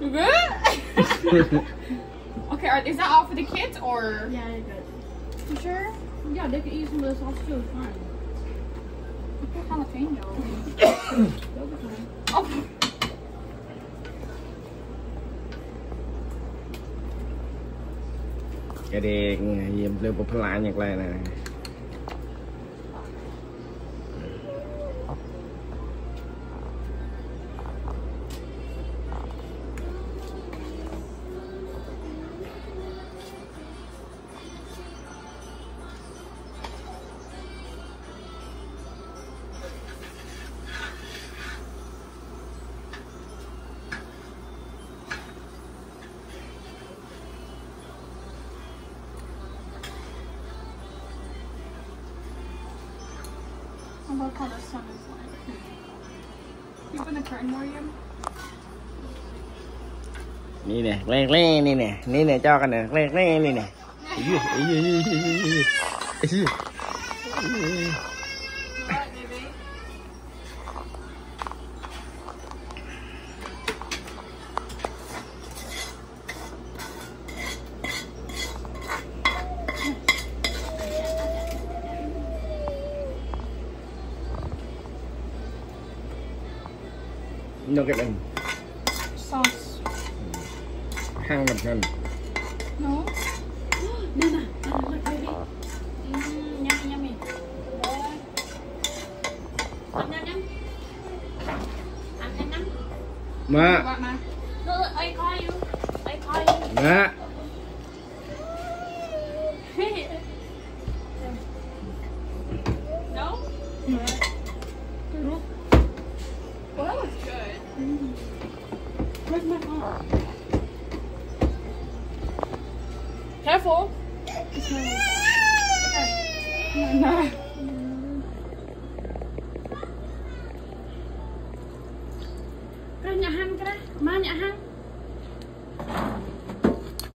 okay, are, is that all for the kids or? Yeah, you're good. You sure? Yeah, they can eat some of the sauce too. It's fine. Put jalapeno. Oh. cái đi dìm lưu bộ phá nhạc lại nè look how the sun is like. You've been a turn, you. Nagkain. Sauce. Hangat yan. No? Nana, hangat baby. Mm, yummy, yummy. Má. Má. I call you. I call you. Má. no? Mm. Where's my arm? Careful. No, hang kerah. Mah hang.